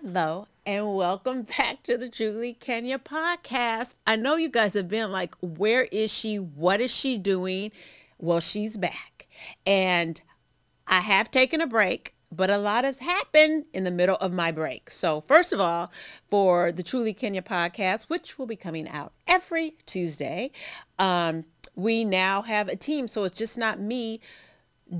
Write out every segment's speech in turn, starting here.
Hello and welcome back to the Truly Kenya podcast. I know you guys have been like, where is she? What is she doing? Well, she's back. And I have taken a break, but a lot has happened in the middle of my break. So, first of all, for the Truly Kenya podcast, which will be coming out every Tuesday, um, we now have a team. So it's just not me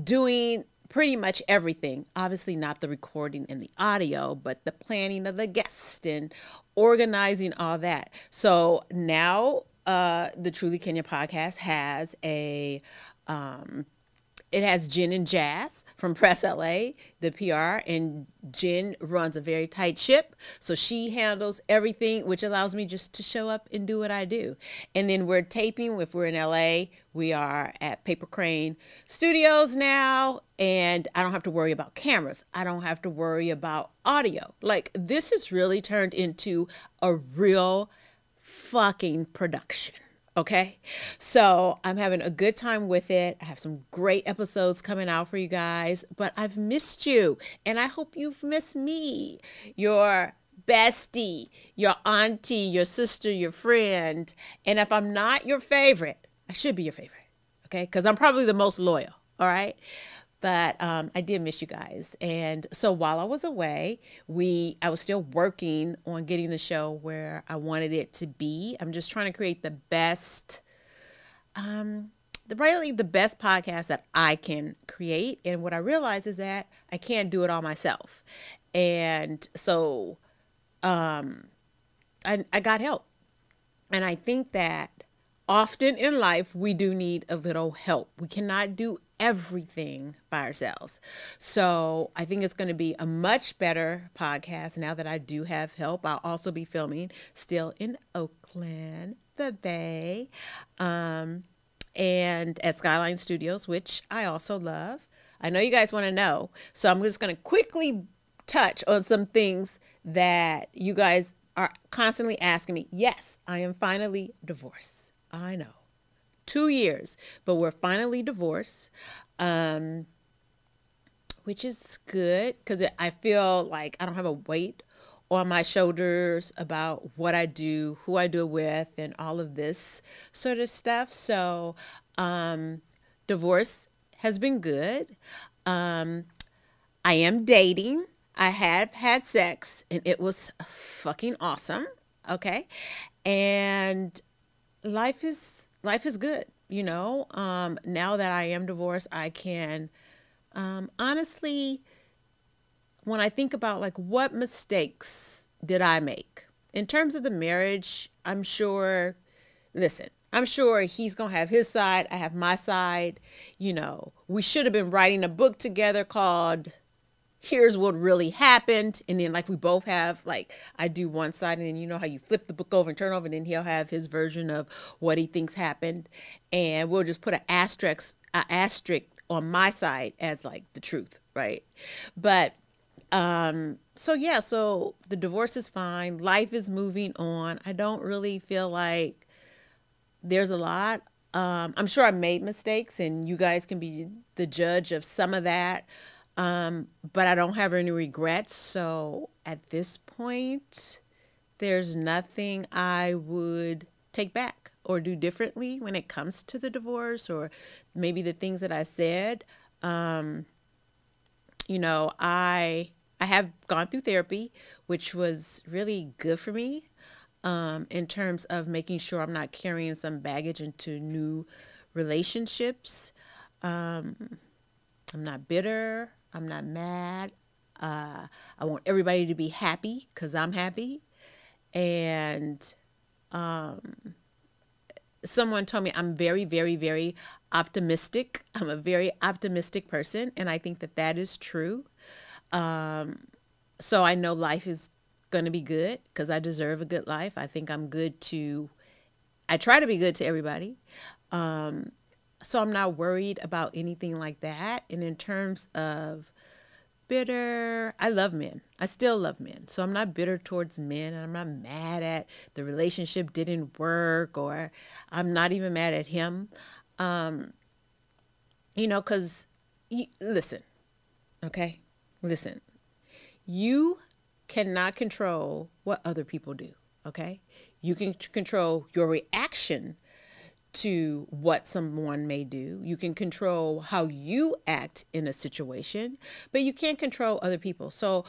doing pretty much everything. Obviously, not the recording and the audio, but the planning of the guest and organizing all that. So now uh, the Truly Kenya podcast has a um, it has Jen and Jazz from Press LA, the PR, and Jen runs a very tight ship. So she handles everything, which allows me just to show up and do what I do. And then we're taping, if we're in LA, we are at Paper Crane Studios now, and I don't have to worry about cameras. I don't have to worry about audio. Like, this has really turned into a real fucking production. Okay. So I'm having a good time with it. I have some great episodes coming out for you guys, but I've missed you and I hope you've missed me. Your bestie, your auntie, your sister, your friend. And if I'm not your favorite, I should be your favorite. Okay. Because I'm probably the most loyal. All right but um, I did miss you guys. And so while I was away, we I was still working on getting the show where I wanted it to be. I'm just trying to create the best, um, the really the best podcast that I can create. And what I realize is that I can't do it all myself, and so um, I I got help, and I think that often in life we do need a little help. We cannot do everything by ourselves. So I think it's going to be a much better podcast now that I do have help. I'll also be filming still in Oakland, the Bay, um, and at Skyline Studios, which I also love. I know you guys want to know. So I'm just going to quickly touch on some things that you guys are constantly asking me. Yes, I am finally divorced. I know two years, but we're finally divorced, um, which is good because I feel like I don't have a weight on my shoulders about what I do, who I do it with, and all of this sort of stuff. So, um, divorce has been good. Um, I am dating. I have had sex, and it was fucking awesome. Okay, and life is life is good. You know, um, now that I am divorced, I can um, honestly, when I think about like what mistakes did I make in terms of the marriage, I'm sure, listen, I'm sure he's going to have his side. I have my side. You know, we should have been writing a book together called here's what really happened. And then like we both have like i do one side and then you know how you flip the book over and turn over and then he'll have his version of what he thinks happened. And we'll just put an asterisk an asterisk on my side as like the truth right? But um so yeah so the divorce is fine. Life is moving on. I don't really feel like there's a lot. Um i'm sure i made mistakes and you guys can be the judge of some of that um, but I don't have any regrets. So at this point, there's nothing I would take back or do differently when it comes to the divorce or maybe the things that I said. Um, you know, I I have gone through therapy, which was really good for me um, in terms of making sure I'm not carrying some baggage into new relationships. Um, I'm not bitter. I'm not mad. Uh, I want everybody to be happy because I'm happy. And um, someone told me I'm very, very, very optimistic. I'm a very optimistic person, and I think that that is true. Um, so I know life is going to be good because I deserve a good life. I think I'm good to, I try to be good to everybody. Um, so I'm not worried about anything like that. And in terms of bitter, I love men. I still love men. So I'm not bitter towards men and I'm not mad at the relationship didn't work or I'm not even mad at him. Um, you know, because listen, okay? Listen, you cannot control what other people do, okay? You can control your reaction to what someone may do. You can control how you act in a situation, but you can't control other people. So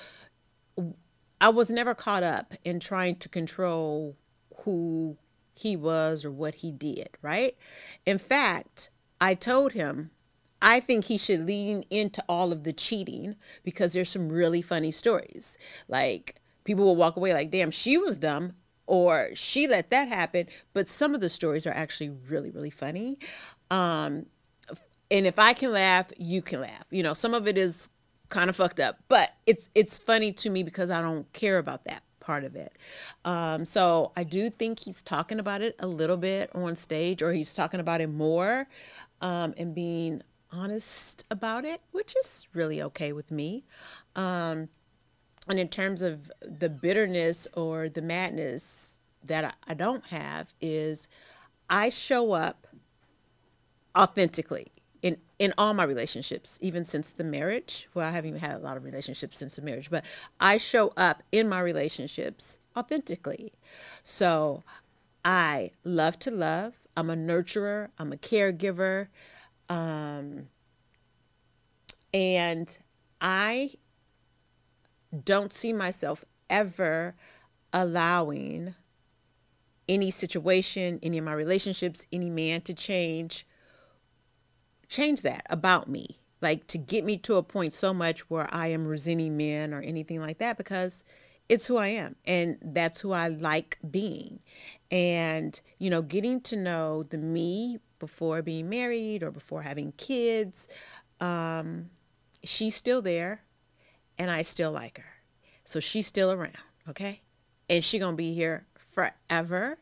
I was never caught up in trying to control who he was or what he did, right? In fact, I told him I think he should lean into all of the cheating because there's some really funny stories. Like people will walk away like, damn, she was dumb or she let that happen. But some of the stories are actually really, really funny. Um, and if I can laugh, you can laugh. You know, some of it is kind of fucked up, but it's it's funny to me because I don't care about that part of it. Um, so I do think he's talking about it a little bit on stage, or he's talking about it more um, and being honest about it, which is really okay with me. Um, and in terms of the bitterness or the madness that I, I don't have, is I show up authentically in in all my relationships, even since the marriage. Well, I haven't even had a lot of relationships since the marriage, but I show up in my relationships authentically. So I love to love. I'm a nurturer. I'm a caregiver. Um, and I don't see myself ever allowing any situation, any of my relationships, any man to change change that about me. Like to get me to a point so much where I am resenting men or anything like that because it's who I am and that's who I like being. And, you know, getting to know the me before being married or before having kids, um, she's still there and I still like her. So she's still around, okay? And she's going to be here forever.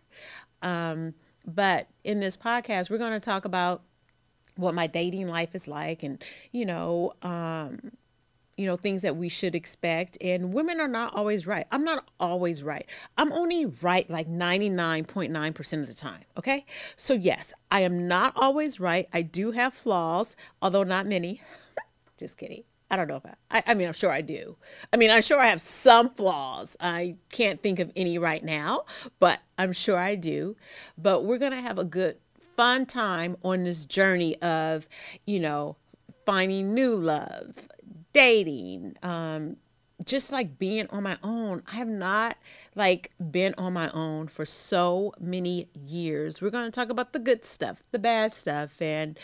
Um, but in this podcast, we're going to talk about what my dating life is like and, you know, um, you know, things that we should expect. And women are not always right. I'm not always right. I'm only right like 99.9% of the time. Okay. So, yes, I am not always right. I do have flaws, although not many. Just kidding. I don't know if I, I, I, mean, I'm sure I do. I mean, I'm sure I have some flaws. I can't think of any right now, but I'm sure I do. But we're going to have a good, fun time on this journey of, you know, finding new love, dating, um, just like being on my own. I have not like been on my own for so many years. We're going to talk about the good stuff, the bad stuff, and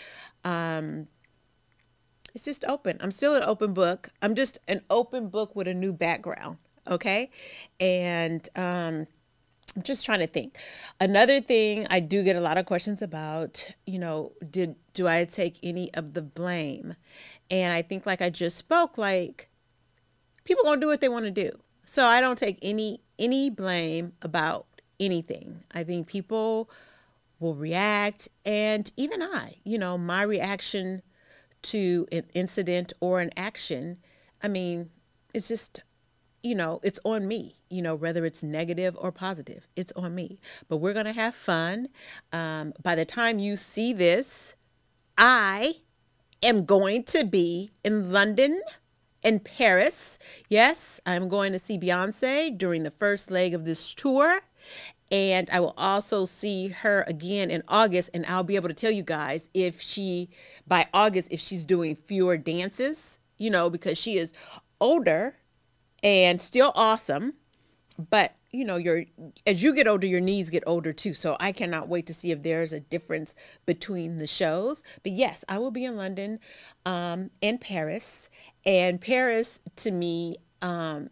um, it's just open. I'm still an open book. I'm just an open book with a new background. Okay, and um, I'm just trying to think. Another thing I do get a lot of questions about, you know, did do I take any of the blame? And I think like I just spoke like people to do what they want to do. So I don't take any any blame about anything. I think people will react and even I, you know, my reaction to an incident or an action, I mean, it's just you know, it's on me, you know, whether it's negative or positive, it's on me. But we're going to have fun. Um, by the time you see this, I am going to be in London and Paris. Yes, I'm going to see Beyonce during the first leg of this tour. And I will also see her again in August, and I'll be able to tell you guys if she, by August, if she's doing fewer dances, you know, because she is older and still awesome. But you know, your as you get older, your knees get older too. So I cannot wait to see if there's a difference between the shows. But yes, I will be in London um, and Paris. And Paris, to me, um,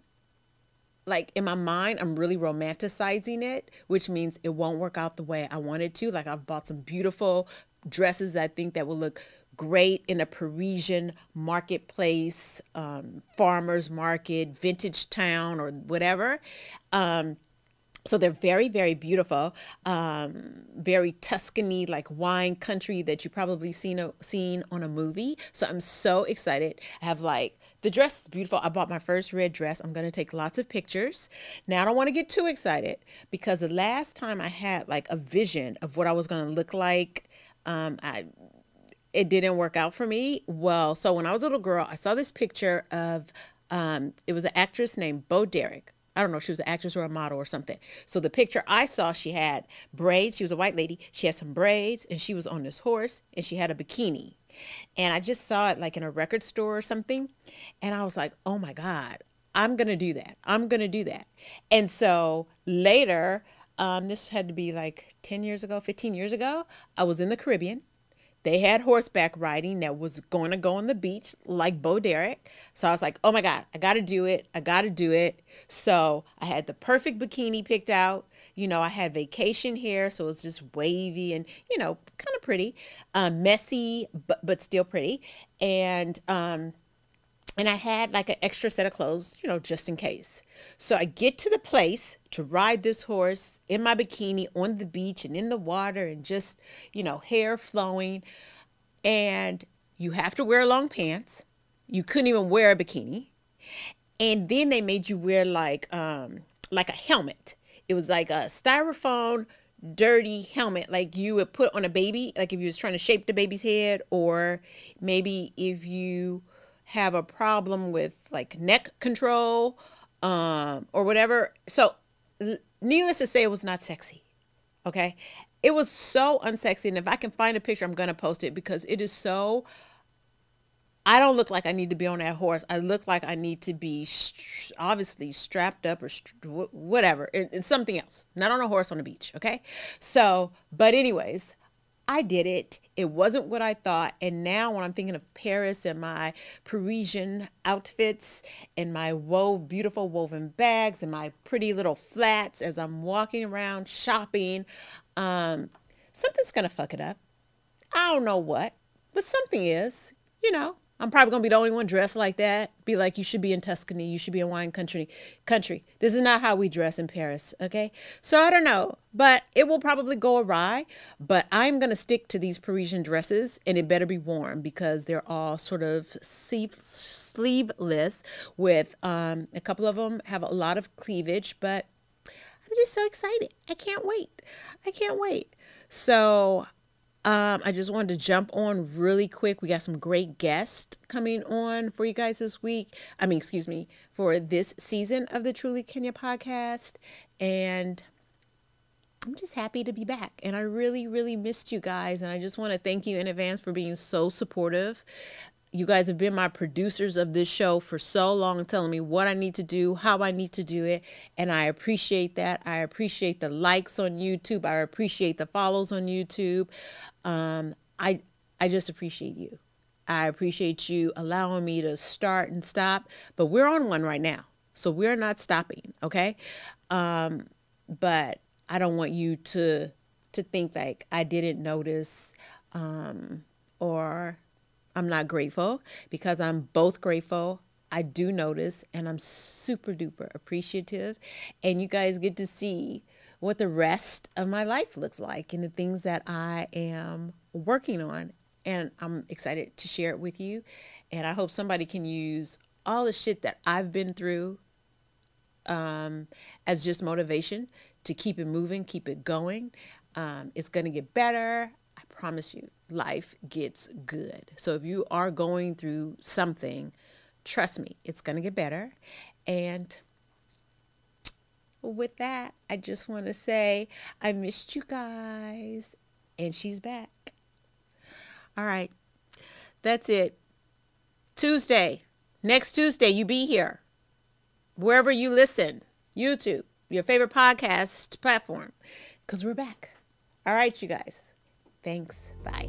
like in my mind, I'm really romanticizing it, which means it won't work out the way I want it to. Like I've bought some beautiful dresses I think that will look great in a Parisian marketplace, um, farmer's market, vintage town, or whatever. Um, so they're very, very beautiful, um, very Tuscany like wine country that you probably seen a, seen on a movie. So I'm so excited. I have like the dress is beautiful. I bought my first red dress. I'm gonna take lots of pictures. Now I don't want to get too excited because the last time I had like a vision of what I was gonna look like, um, I it didn't work out for me. Well, so when I was a little girl, I saw this picture of Um, it was an actress named Bo Derek. I don't know if she was an actress or a model or something. So the picture I saw, she had braids. She was a white lady. She had some braids and she was on this horse and she had a bikini. And I just saw it like in a record store or something. And I was like, oh my God, I'm going to do that. I'm going to do that. And so later, um, this had to be like 10 years ago, 15 years ago, I was in the Caribbean they had horseback riding that was going to go on the beach like Bo Derek. So I was like, oh my God, I got to do it. I got to do it. So I had the perfect bikini picked out. You know, I had vacation hair, so it was just wavy and, you know, kind of pretty, um, messy, but, but still pretty. And um, and I had like an extra set of clothes, you know, just in case. So I get to the place to ride this horse in my bikini on the beach and in the water and just, you know, hair flowing. And you have to wear long pants. You couldn't even wear a bikini. And then they made you wear like um like a helmet. It was like a styrofoam dirty helmet like you would put on a baby like if you was trying to shape the baby's head or maybe if you have a problem with like neck control um, or whatever. So, needless to say, it was not sexy. Okay. It was so unsexy. And if I can find a picture, I'm going to post it because it is so. I don't look like I need to be on that horse. I look like I need to be st- obviously strapped up or st- whatever. It's something else. Not on a horse on the beach. Okay. So, but, anyways, I did it. It wasn't what I thought. And now when I'm thinking of Paris and my Parisian outfits and my wove beautiful woven bags and my pretty little flats as I'm walking around shopping, um, something's gonna fuck it up. I don't know what, but something is, you know. I'm probably gonna be the only one dressed like that. Be like, you should be in Tuscany, you should be in wine country. Country. This is not how we dress in Paris, okay? So I don't know, but it will probably go awry. But I'm gonna stick to these Parisian dresses, and it better be warm because they're all sort of sleeve, sleeveless. With um, a couple of them have a lot of cleavage, but I'm just so excited. I can't wait. I can't wait. So um, I just wanted to jump on really quick. We got some great guests coming on for you guys this week. I mean, excuse me, for this season of the Truly Kenya podcast. And I'm just happy to be back. And I really, really missed you guys. And I just want to thank you in advance for being so supportive you guys have been my producers of this show for so long, telling me what I need to do, how I need to do it. And I appreciate that. I appreciate the likes on YouTube. I appreciate the follows on YouTube. Um, I, I just appreciate you. I appreciate you allowing me to start and stop. But we're on one right now. So we're not stopping. Okay. Um, but I don't want you to to think like I didn't notice um, or I'm not grateful because I'm both grateful. I do notice and I'm super duper appreciative. And you guys get to see what the rest of my life looks like and the things that I am working on. And I'm excited to share it with you. And I hope somebody can use all the shit that I've been through um, as just motivation to keep it moving, keep it going. Um, it's going to get better. Promise you life gets good. So if you are going through something, trust me, it's going to get better. And with that, I just want to say I missed you guys, and she's back. All right, that's it. Tuesday, next Tuesday, you be here. Wherever you listen, YouTube, your favorite podcast platform, because we're back. All right, you guys. Thanks. Bye.